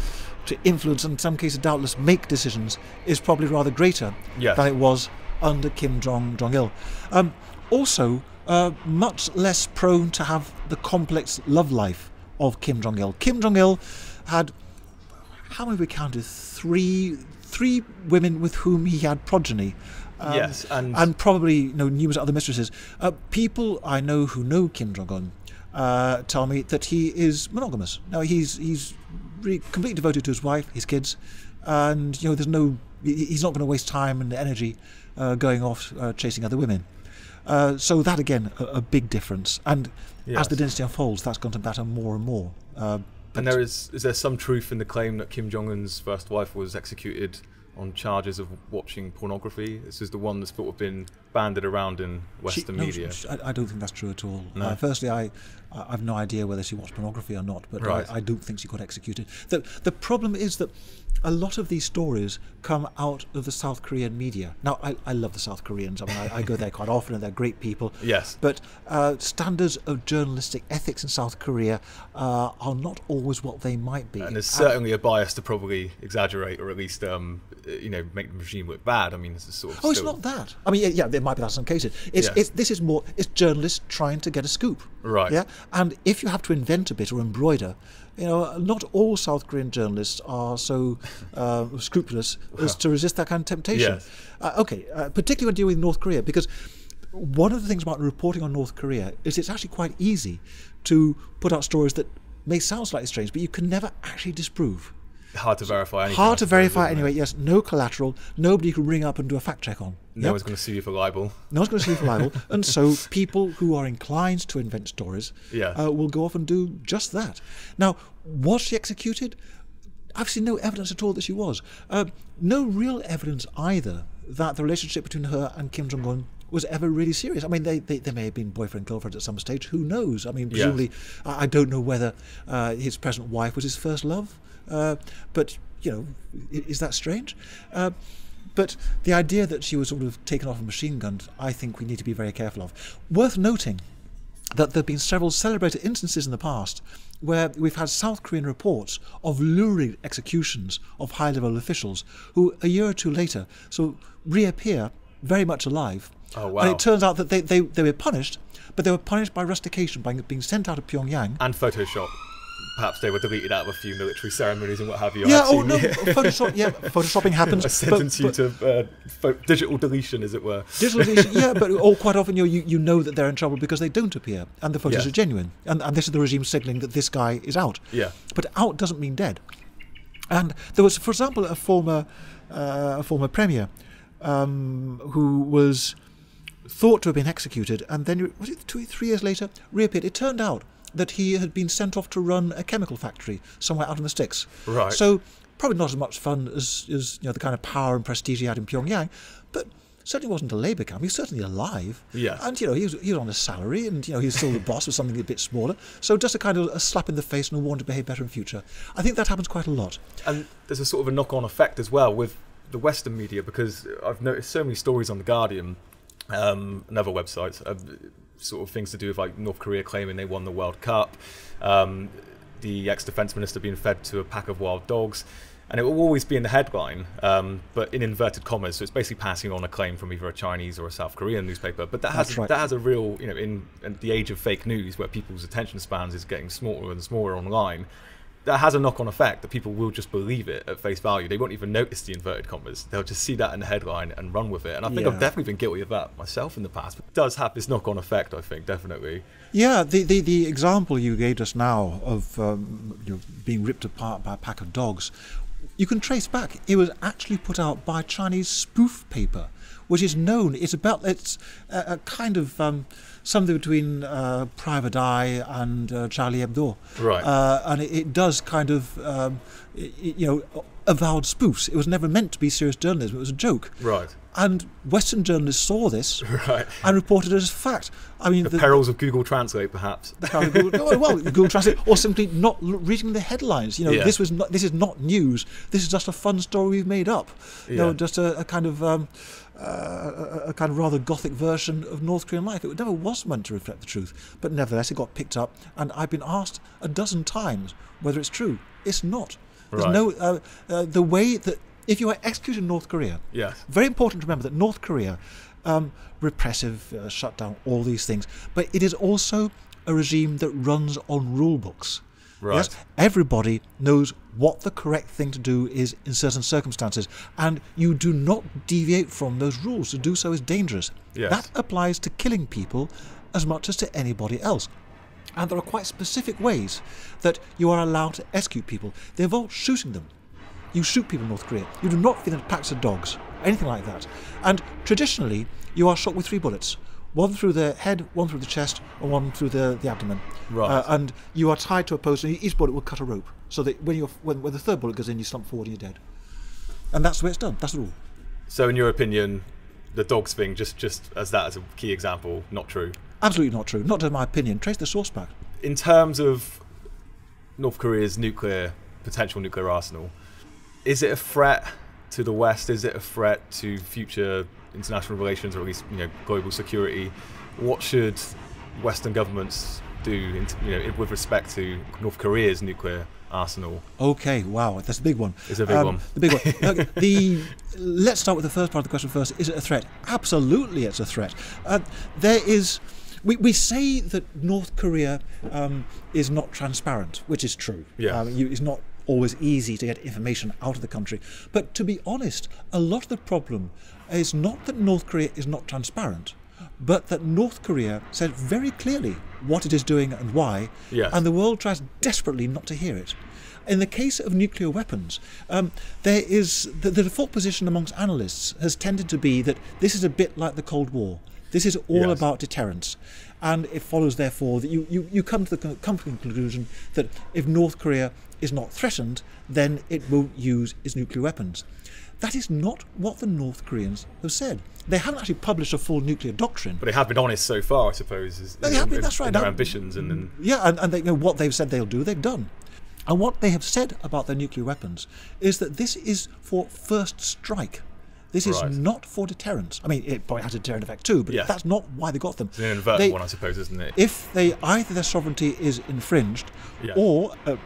to influence and in some cases doubtless make decisions is probably rather greater yes. than it was under Kim Jong Jong Il. Um, also, uh, much less prone to have the complex love life of Kim Jong Il. Kim Jong Il had how many we counted three three women with whom he had progeny. Um, yes, and and probably you know numerous other mistresses. Uh, people I know who know Kim Jong Un uh, tell me that he is monogamous. Now he's he's really completely devoted to his wife, his kids, and you know there's no he's not going to waste time and energy uh, going off uh, chasing other women. Uh, so that again a, a big difference, and yes. as the dynasty unfolds, that's going to matter more and more. Uh, and there is is there some truth in the claim that Kim Jong Un's first wife was executed on charges of watching pornography. This is the one that's sort of been banded around in Western she, no, media. She, I, I, don't think that's true at all. No. Uh, firstly, I, I have no idea whether she watched pornography or not, but right. I, I, don't think she got executed. The, the problem is that a lot of these stories come out of the South Korean media. Now, I, I love the South Koreans. I mean, I, I go there quite often, and they're great people. [LAUGHS] Yes. But uh, standards of journalistic ethics in South Korea uh, are not always what they might be. And there's certainly a bias to probably exaggerate, or at least, um, you know, make the regime look bad. I mean, this is sort of. Oh, it's not that. I mean, yeah, there might be that in some cases. It's, yeah. it's this is more. It's journalists trying to get a scoop. Right. Yeah. And if you have to invent a bit or embroider, you know, not all South Korean journalists are so [LAUGHS] uh, scrupulous as to resist that kind of temptation. Yes. Uh, okay, uh, particularly when dealing with North Korea, because one of the things about reporting on North Korea is it's actually quite easy to put out stories that may sound slightly strange, but you can never actually disprove. Hard to verify anything. Hard to verify anyway, yes. No collateral. Nobody can ring up and do a fact check on. No yep. one's going to sue you for libel. No one's going to sue you for libel. [LAUGHS] and so people who are inclined to invent stories yeah. uh, will go off and do just that. Now, was she executed? I've seen no evidence at all that she was. Uh, no real evidence either that the relationship between her and Kim Jong un was ever really serious. I mean, they, they, they may have been boyfriend girlfriend at some stage. Who knows? I mean, presumably, yes. I, I, don't know whether uh, his present wife was his first love. Uh, but you know, is that strange? Uh, but the idea that she was sort of taken off a machine gun, I think we need to be very careful of. Worth noting that there have been several celebrated instances in the past where we've had South Korean reports of lurid executions of high level officials who, a year or two later, so reappear very much alive. Oh, wow. And it turns out that they, they, they were punished, but they were punished by rustication, by being sent out of Pyongyang. And Photoshop perhaps they were deleted out of a few military ceremonies and what have you. Yeah, oh no, [LAUGHS] Photoshop, yeah, photoshopping happens. [LAUGHS] I sentence but, you to uh, digital deletion, as it were. Digital deletion, yeah, but [LAUGHS] all quite often you, you know that they're in trouble because they don't appear and the photos yeah. are genuine, and, and this is the regime signalling that this guy is out. Yeah, but out doesn't mean dead. And there was, for example, a former uh, a former premier um, who was thought to have been executed, and then was it two, three years later reappeared. It turned out that he had been sent off to run a chemical factory somewhere out in the sticks. Right. So probably not as much fun as, as you know the kind of power and prestige he had in Pyongyang, but certainly wasn't a labour camp. He was certainly alive. Yes. And you know he was, he was on a salary, and you know he was still the [LAUGHS] boss of something a bit smaller. So just a kind of a slap in the face and a warning to behave better in future. I think that happens quite a lot. And there's a sort of a knock-on effect as well with the Western media because I've noticed so many stories on the Guardian um, and other websites. Uh, sort of things to do with like North Korea claiming they won the World Cup, um, the ex-defense minister being fed to a pack of wild dogs, and it will always be in the headline, um, but in inverted commas. So it's basically passing on a claim from either a Chinese or a South Korean newspaper. But that has right. that has a real, you know, in, in the age of fake news where people's attention spans is getting smaller and smaller online. That has a knock-on effect that people will just believe it at face value. They won't even notice the inverted commas. They'll just see that in the headline and run with it. And I think Yeah. I've definitely been guilty of that myself in the past. But it does have this knock-on effect, I think, definitely. Yeah, the, the, the example you gave us now of um, you know, being ripped apart by a pack of dogs, you can trace back. It was actually put out by Chinese spoof paper, which is known. It's about it's a, a kind of um, something between uh, Private Eye and uh, Charlie Hebdo, Right. Uh, and it, it does kind of um, i i- you know avowed spoofs. It was never meant to be serious journalism. It was a joke. Right. And Western journalists saw this [LAUGHS] Right. and reported it as fact. I mean, The perils of Google Translate, perhaps. Google, [LAUGHS] oh, well, Google Translate, or simply not reading the headlines. You know, Yeah. this was not, this is not news. This is just a fun story we've made up. You know, just a, a kind of um, uh, a, a kind of rather gothic version of North Korean life. It never was meant to reflect the truth, but nevertheless, it got picked up. And I've been asked a dozen times whether it's true. It's not. There's Right. no uh, uh, the way that if you are executed in North Korea, Yes. very important to remember that North Korea, um, repressive, uh, shut down, all these things, but it is also a regime that runs on rule books. Right. everybody knows what the correct thing to do is in certain circumstances, and you do not deviate from those rules. To do so is dangerous. Yes. That applies to killing people as much as to anybody else. And there are quite specific ways that you are allowed to execute people. They involve shooting them. You shoot people in North Korea. You do not feed them packs of dogs, anything like that. And traditionally, you are shot with three bullets one through the head, one through the chest, and one through the, the abdomen. Right. Uh, and you are tied to a post, and each bullet will cut a rope. So that when, you're, when, when the third bullet goes in, you slump forward and you're dead. And that's the way it's done. That's the rule. So, in your opinion, the dogs thing, just just as that as a key example, not true. Absolutely not true. Not to my opinion. Trace the source back. In terms of North Korea's nuclear potential nuclear arsenal, is it a threat to the West? Is it a threat to future international relations, or at least you know global security? What should Western governments do, in, you know, with respect to North Korea's nuclear arsenal? Okay, wow, that's a big one. It's a big one. The big one. [LAUGHS] Okay, the let's start with the first part of the question first. Is it a threat? Absolutely, it's a threat. Uh, there is. We, we say that North Korea um, is not transparent, which is true. Yeah. Um, you, it's not always easy to get information out of the country. But to be honest, a lot of the problem is not that North Korea is not transparent, but that North Korea says very clearly what it is doing and why, Yes. and the world tries desperately not to hear it. In the case of nuclear weapons, um, there is the, the default position amongst analysts has tended to be that this is a bit like the Cold War. This is all Yes. about deterrence. And it follows, therefore, that you, you, you come to the con- comforting conclusion that if North Korea is not threatened, then it won't use its nuclear weapons. That is not what the North Koreans have said. They haven't actually published a full nuclear doctrine. But they have been honest so far, I suppose. Is, They in- have been, that's right. their ambitions and, and Yeah, and, and they, you know, what they've said they'll do, they've done. And what they have said about their nuclear weapons is that this is for first strike. This is Right. not for deterrence. I mean, it probably has a deterrent effect too, but that's not why they got them. it's an inverted They- one, I suppose, isn't it? if they either their sovereignty is infringed Yeah. or uh,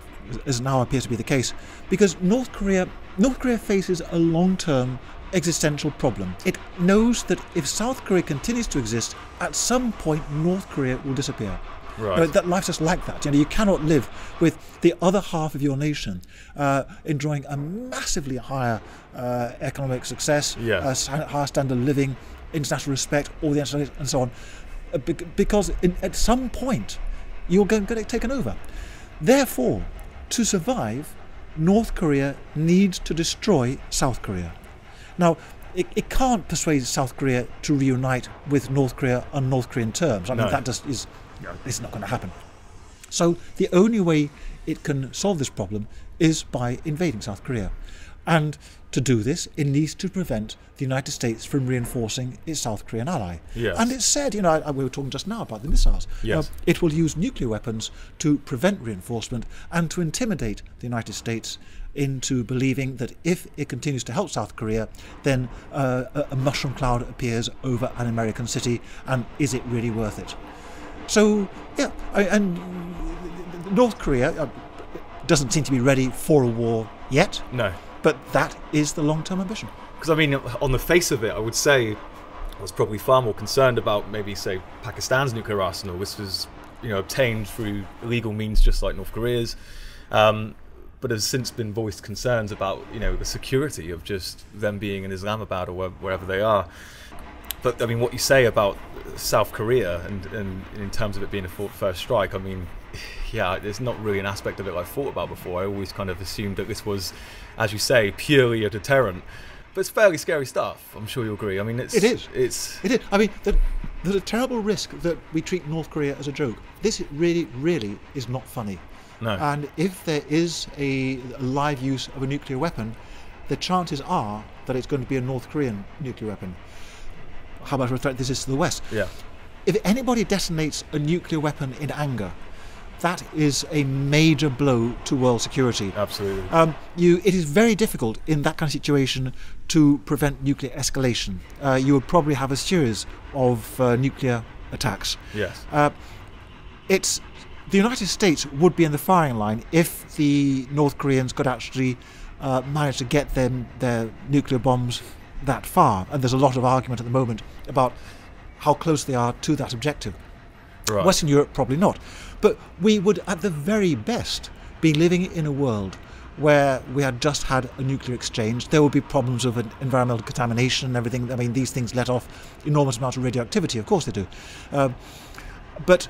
as now appears to be the case because North Korea North Korea faces a long-term existential problem it knows that if South Korea continues to exist at some point North Korea will disappear Right. You know, that life's just like that you know you cannot live with the other half of your nation uh, enjoying a massively higher uh, economic success Yeah. uh, higher standard of living international respect all the international and so on uh, because in, at some point you're going to get taken over. Therefore, to survive, North Korea needs to destroy South Korea. Now, it, it can't persuade South Korea to reunite with North Korea on North Korean terms. I mean, No. that just is, you know, it's not going to happen. So the only way it can solve this problem is by invading South Korea. And to do this, it needs to prevent the United States from reinforcing its South Korean ally. Yes. And it said, you know, I, I- we were talking just now about the missiles. Yes. Uh, it will use nuclear weapons to prevent reinforcement and to intimidate the United States into believing that if it continues to help South Korea, then uh, a, a mushroom cloud appears over an American city, and is it really worth it? So, yeah, I, and North Korea uh, doesn't seem to be ready for a war yet, no. But that is the long term ambition. Because I mean, on the face of it, I would say I was probably far more concerned about maybe, say, Pakistan's nuclear arsenal. which was, you know, obtained through illegal means, just like North Korea's. Um, but has since been voiced concerns about you know the security of just them being in Islamabad or wherever they are. But I mean, what you say about South Korea and, and in terms of it being a first strike, I mean, yeah, there's not really an aspect of it I've thought about before. I always kind of assumed that this was, as you say, purely a deterrent. But it's fairly scary stuff. I'm sure you'll agree. I mean, it's it is. It's it is. I mean, the, there's a terrible risk that we treat North Korea as a joke. This really, really is not funny. No. And if there is a live use of a nuclear weapon, the chances are that it's going to be a North Korean nuclear weapon. How much of a threat this is to the West. Yeah. If anybody detonates a nuclear weapon in anger, that is a major blow to world security. Absolutely. Um, you, it is very difficult in that kind of situation to prevent nuclear escalation. Uh, you would probably have a series of uh, nuclear attacks. Yes. Uh, it's the United States would be in the firing line if the North Koreans could actually uh, manage to get them their nuclear bombs that far. And there's a lot of argument at the moment about how close they are to that objective. Right. Western Europe probably not, but we would, at the very best, be living in a world where we had just had a nuclear exchange. There would be problems of environmental contamination and everything. I mean, these things let off enormous amounts of radioactivity. Of course they do. Um, but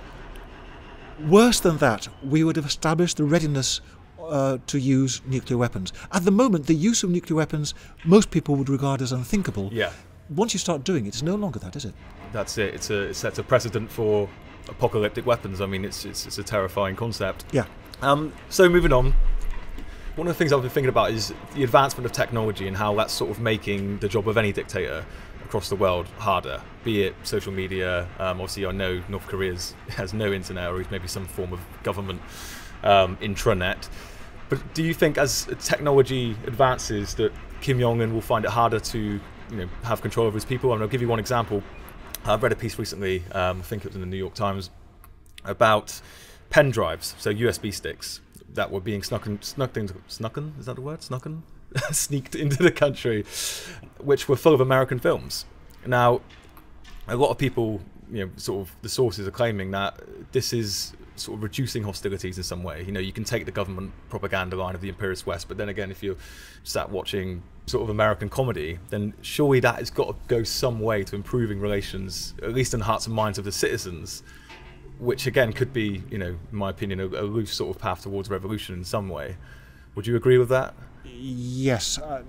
Worse than that, we would have established the readiness uh, to use nuclear weapons. At the moment, the use of nuclear weapons, most people would regard as unthinkable. Yeah. Once you start doing it, it's no longer that, is it? That's it. It's a it sets a precedent for apocalyptic weapons. I mean, it's it's, it's a terrifying concept. Yeah. Um, so moving on, one of the things I've been thinking about is the advancement of technology and how that's sort of making the job of any dictator across the world harder, be it social media. Um, obviously, I know North Korea has no internet or maybe some form of government um, intranet. But do you think, as technology advances, that Kim Jong Un will find it harder to, you know, have control over his people? And I'll give you one example. I've read a piece recently. Um, I think it was in the New York Times about pen drives, so USB sticks that were being snuck in, snuck into, snucken. Is that the word? Snucken? [LAUGHS] sneaked into the country, which were full of American films. Now, a lot of people, you know, sort of the sources are claiming that this is sort of reducing hostilities in some way. You know, you can take the government propaganda line of the imperialist West, but then again, if you're sat watching sort of American comedy, then surely that has got to go some way to improving relations, at least in the hearts and minds of the citizens. Which again could be, you know, in my opinion, a, a loose sort of path towards revolution in some way. Would you agree with that? Yes. Uh,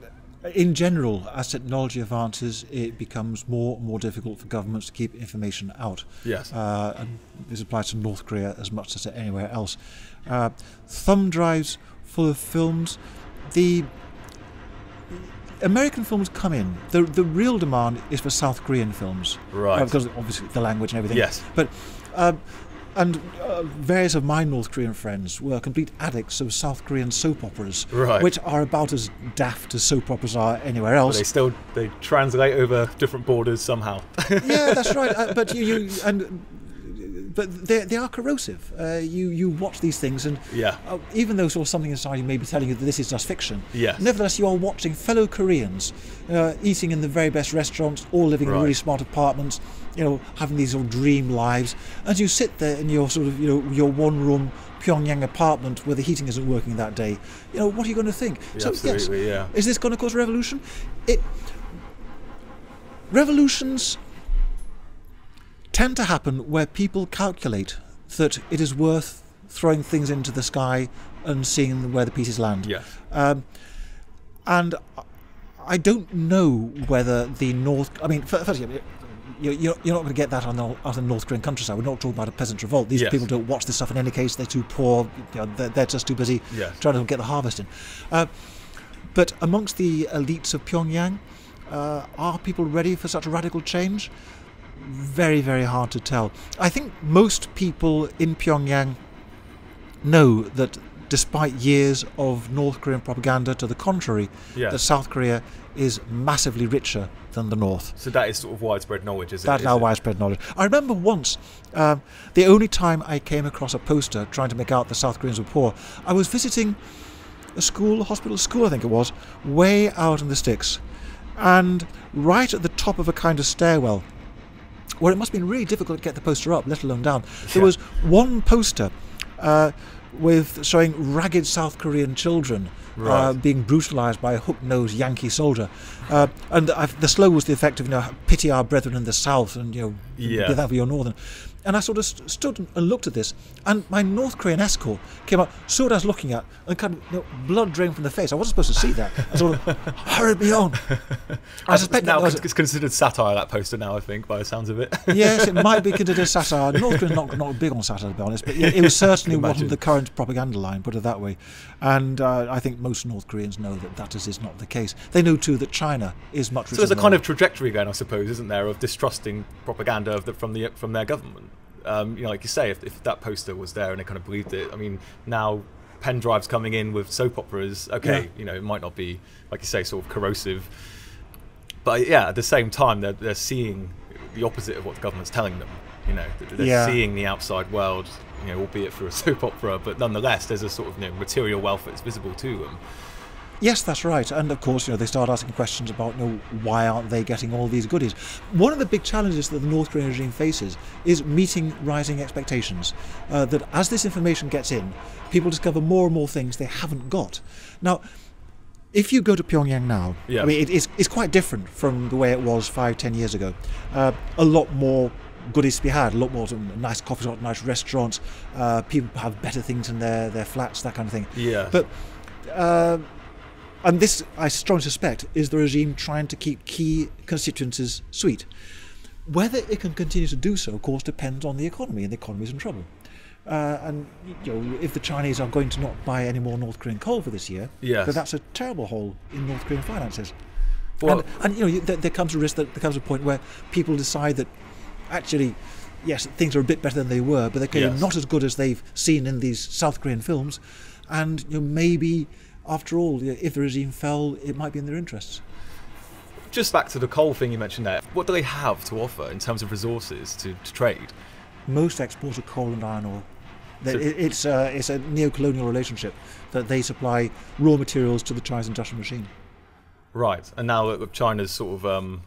in general, as technology advances, it becomes more and more difficult for governments to keep information out. Yes. Uh, and this applies to North Korea as much as anywhere else. Uh, thumb drives full of films. The American films come in. The the real demand is for South Korean films. Right. Uh, because obviously the language and everything. Yes. But uh, and uh, various of my North Korean friends were complete addicts of South Korean soap operas, right. which are about as daft as soap operas are anywhere else. But they still they translate over different borders somehow. [LAUGHS] yeah, that's right. Uh, but you, you and but they, they are corrosive. Uh, you you watch these things, and yeah. uh, even though sort of something inside you may be telling you that this is just fiction, yes. nevertheless you are watching fellow Koreans uh, eating in the very best restaurants, all living right. in really smart apartments, you know, having these sort of dream lives, As you sit there in your sort of you know your one room Pyongyang apartment where the heating isn't working that day. You know, what are you going to think? Yeah, so absolutely, yes, yeah. is this going to cause revolution? It revolutions tend to happen where people calculate that it is worth throwing things into the sky and seeing where the pieces land. Yeah. Um, and I don't know whether the North. I mean, first, you're, you're not going to get that on the, on the North Korean countryside. We're not talking about a peasant revolt. These yes. people don't watch this stuff in any case. They're too poor. You know, they're, they're, just too busy yes. trying to get the harvest in. Uh, but amongst the elites of Pyongyang, uh, are people ready for such a radical change? Very, very hard to tell. I think most people in Pyongyang know that despite years of North Korean propaganda to the contrary, yes. that South Korea is massively richer than the North. So that is sort of widespread knowledge, is That's it? now it? widespread knowledge. I remember once, um, the only time I came across a poster trying to make out the South Koreans were poor, I was visiting a school, a hospital school, I think it was, way out in the sticks. And right at the top of a kind of stairwell, where it must have been really difficult to get the poster up, let alone down, there Yeah. was one poster uh, with showing ragged South Korean children uh, being brutalized by a hook-nosed Yankee soldier, uh, and I've, the slogan was the effect of you know pity our brethren in the South and you know Yeah. be that for your northern. And I sort of st- stood and looked at this, and my North Korean escort came up, saw what I was looking at, and kind of you know, blood drained from the face. I wasn't supposed to see that. I sort of [LAUGHS] hurried me on. I suspect that now was, it's considered satire that poster now. I think by the sounds of it. [LAUGHS] yes, it might be considered [LAUGHS] satire. North Korea's not not big on satire, to be honest, but yeah, it was certainly Can wasn't the current propaganda line, put it that way. And uh, I think most North Koreans know that that is, is not the case. They know too that China is much. So there's a kind of trajectory going, I suppose, isn't there, of distrusting propaganda of the, from the from their government. Um, you know, like you say, if, if that poster was there and they kind of believed it, I mean, now pen drives coming in with soap operas. Okay, Yeah. you know, it might not be like you say, sort of corrosive, but yeah, at the same time, they're they're seeing the opposite of what the government's telling them. You know, they're Yeah. seeing the outside world. You know, albeit through a [LAUGHS] soap opera, but nonetheless, there's a sort of you know, material wealth that's visible to them. Yes, that's right. And of course, you know, they start asking questions about, you know, why aren't they getting all these goodies? One of the big challenges that the North Korean regime faces is meeting rising expectations. Uh, that as this information gets in, people discover more and more things they haven't got. Now, if you go to Pyongyang now, Yes. I mean, it, it's, it's quite different from the way it was five, ten years ago. Uh, a lot more goodies to be had, a lot more nice coffee shops, nice restaurants. Uh, people have better things in their, their flats, that kind of thing. Yeah. But uh, and this, I strongly suspect, is the regime trying to keep key constituencies sweet. Whether it can continue to do so, of course, depends on the economy, and the economy is in trouble. Uh, and you know, if the Chinese are going to not buy any more North Korean coal for this year, Yes. then that's a terrible hole in North Korean finances. Well- and, and you know, you- there, there comes a risk that there comes a point where people decide that actually, yes, things are a bit better than they were, but they're Yes. not as good as they've seen in these South Korean films. And you know, maybe, after all, if the regime fell, it might be in their interests. Just back to the coal thing you mentioned there. What do they have to offer in terms of resources to, to trade? Most exports are coal and iron ore. So- it's, a, it's a neo-colonial relationship that they supply raw materials to the Chinese industrial machine. Right. And now that China's sort of um,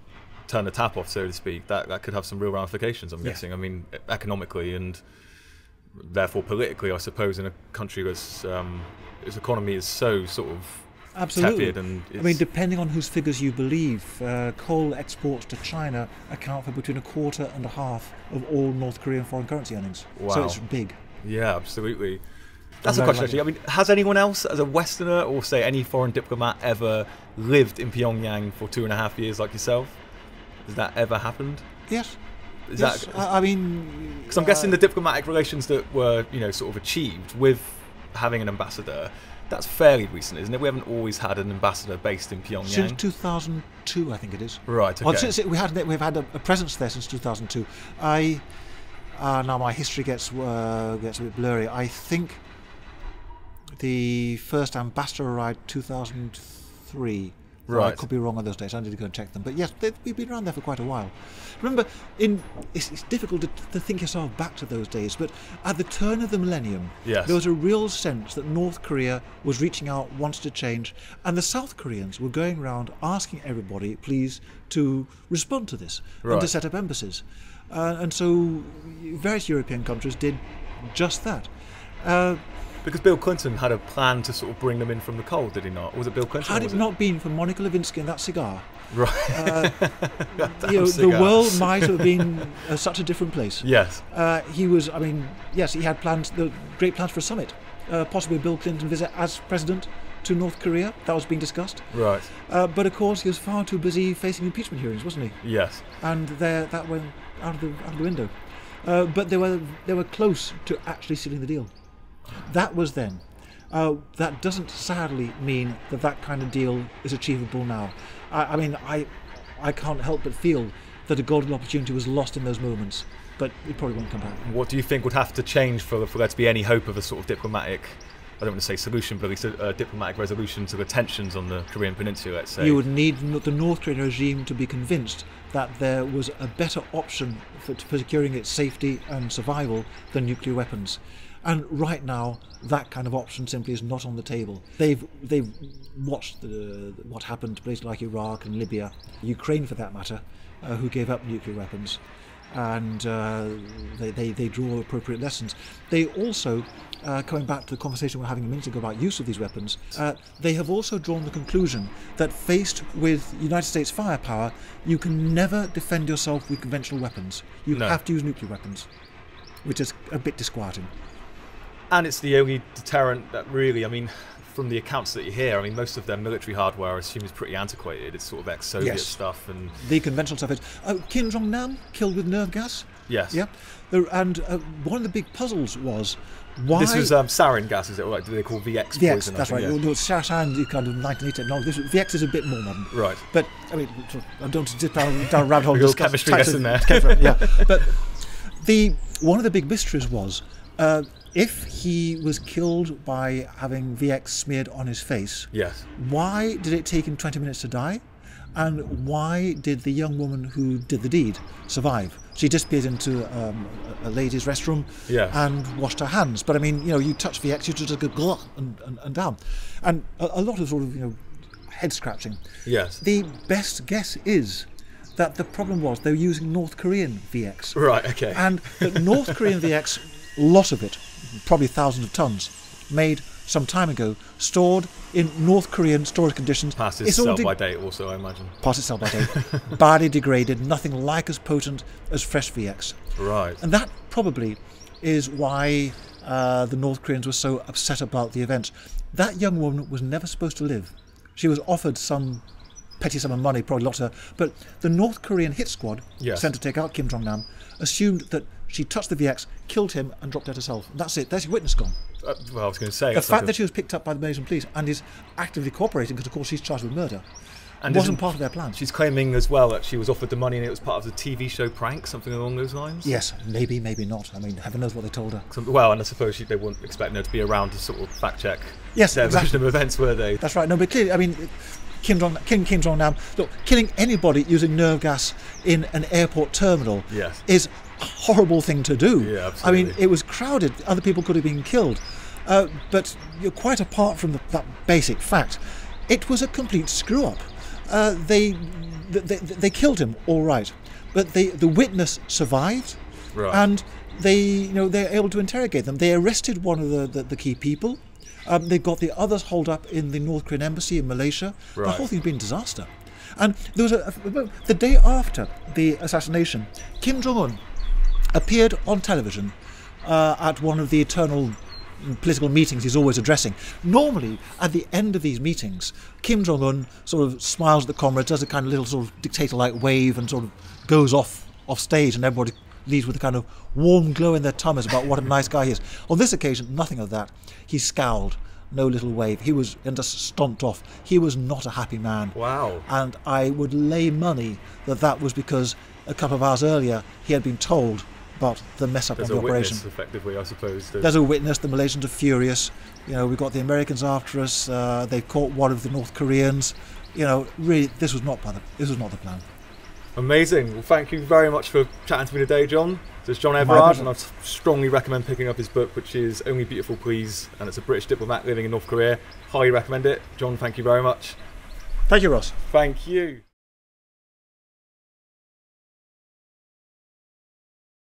turned the tap off, so to speak, that, that could have some real ramifications, I'm Yeah. guessing. I mean, economically and therefore politically, I suppose, in a country that's um, its economy is so sort of Absolutely. tepid and I mean, depending on whose figures you believe, uh, coal exports to China account for between a quarter and a half of all North Korean foreign currency earnings. Wow. So it's big. Yeah, absolutely. That's a question, actually. I mean, has anyone else, as a Westerner or say any foreign diplomat, ever lived in Pyongyang for two and a half years like yourself? Has that ever happened? Yes. Is yes. that I, mean, Because I'm guessing uh, the diplomatic relations that were, you know, sort of achieved with having an ambassador, that's fairly recent, isn't it? We haven't always had an ambassador based in Pyongyang. since 2002, I think it is. right, okay. Well, since it, we had we've had a, a presence there since 2002. I uh, now my history gets uh, gets a bit blurry. I think the first ambassador arrived 2003. Though I could be wrong on those dates. I need to go and check them. But yes, they, we've been around there for quite a while. Remember, in it's, it's difficult to, to think yourself back to those days, but at the turn of the millennium, Yes. there was a real sense that North Korea was reaching out, wanted to change, and the South Koreans were going around asking everybody, please, to respond to this and to set up embassies. Uh, and so various European countries did just that. Uh, because Bill Clinton had a plan to sort of bring them in from the cold, did he not? Or was it Bill Clinton? had or it not been for Monica Lewinsky and that cigar, Right. uh, [LAUGHS] Damn you know, the world might have been uh, such a different place. Yes. Uh, he was, I mean, yes, he had plans, the great plans for a summit. Uh, possibly Bill Clinton visit as president to North Korea. That was being discussed. Right. Uh, but of course, he was far too busy facing impeachment hearings, wasn't he? Yes. And there, that went out of the out of the window. Uh, but they were they were close to actually sealing the deal. That was then. Uh, that doesn't sadly mean that that kind of deal is achievable now. I, I mean, I I can't help but feel that a golden opportunity was lost in those moments. But it probably won't come back. What do you think would have to change for, for there to be any hope of a sort of diplomatic, I don't want to say solution, but at least a, a diplomatic resolution to the tensions on the Korean Peninsula, let's say? You would need the North Korean regime to be convinced that there was a better option for, for securing its safety and survival than nuclear weapons. And right now, that kind of option simply is not on the table. They've they've watched the, what happened to places like Iraq and Libya, Ukraine for that matter, uh, who gave up nuclear weapons. and uh, they, they, they draw appropriate lessons. They also, uh, coming back to the conversation we are having a minute ago about use of these weapons, uh, they have also drawn the conclusion that faced with United States firepower, you can never defend yourself with conventional weapons. You No. have to use nuclear weapons, which is a bit disquieting. And it's the only deterrent that really, I mean, from the accounts that you hear, I mean, most of their military hardware, I assume, is pretty antiquated. It's sort of ex-Soviet Yes. stuff, and The conventional stuff is oh, Kim Jong Nam killed with nerve gas. yes, Yeah, and uh, one of the big puzzles was why This was um, sarin gas, is it? Like, do they call VX VX. poison? That's think, right. yeah. No, Shashan, you kind of 1980 technology. This VX is a bit more modern. Right. But I mean, I don't to dip down, down rabbit hole. Real chemistry lesson there. yeah, [LAUGHS] but the one of the big mysteries was uh, if he was killed by having VX smeared on his face. Yes. Why did it take him 20 minutes to die? And why did the young woman who did the deed survive? She disappeared into um, a ladies' restroom Yes. and washed her hands. But I mean, you know, you touch VX, you just go and, and, and down. And a, a lot of sort of, you know, head scratching. Yes. The best guess is that the problem was they were using North Korean VX. Right. Okay. And the North Korean VX, lot of it, probably thousands of tons, made some time ago, stored in North Korean storage conditions. Passes It's sell by date, also, I imagine. Past its sell by date. [LAUGHS] badly degraded, nothing like as potent as fresh VX. Right. And that probably is why uh, the North Koreans were so upset about the event. That young woman was never supposed to live. She was offered some petty sum of money, probably lost her. But the North Korean hit squad Yes. sent to take out Kim Jong Nam assumed that she touched the VX, killed him, and dropped dead herself. That's it. There's your witness gone. Uh, well, I was going to say The fact like that she was picked up by the Malaysian police and is actively cooperating, because of course she's charged with murder, and wasn't part of their plan. She's claiming as well that she was offered the money and it was part of the TV show prank, something along those lines. Yes, maybe, maybe not. I mean, heaven knows what they told her. Some- well, and I suppose she, they weren't expecting her to be around to sort of fact check Yes, their exactly. version of events, were they? That's right. No, but clearly, I mean, Kim Jong Kim Kim Jong Nam. Look, killing anybody using nerve gas in an airport terminal Yes. is a horrible thing to do. Yeah, absolutely. I mean, it was crowded. Other people could have been killed. Uh, but you're quite apart from the, that basic fact, it was a complete screw up. Uh, they, they they killed him, all right, but they, the witness survived, Right. and they you know they're able to interrogate them. They arrested one of the, the, the key people. Um, they've got the others holed up in the North Korean embassy in Malaysia. The whole thing's been a disaster. And there was a, a- the day after the assassination, Kim Jong Un appeared on television uh, at one of the eternal political meetings he's always addressing. Normally, at the end of these meetings, Kim Jong Un sort of smiles at the comrades, does a kind of little sort of dictator-like wave, and sort of goes off off stage, and everybody leaves with a kind of warm glow in their tummies about what a nice guy he is. On this occasion, nothing of that. He scowled, no little wave. He was and just stomped off. He was not a happy man. Wow. And I would lay money that that was because a couple of hours earlier he had been told about the mess up There's of the operation. witness, effectively, I suppose. There's a witness. The Malaysians are furious. You know, we've got the Americans after us. Uh, they've caught one of the North Koreans. You know, really, this was not of, this was not the plan. Amazing. Well, thank you very much for chatting to me today, John. So it's John Everard, and I strongly recommend picking up his book, which is Only Beautiful Please, and it's a British diplomat living in North Korea. Highly recommend it. John, thank you very much. Thank you, Ross. Thank you.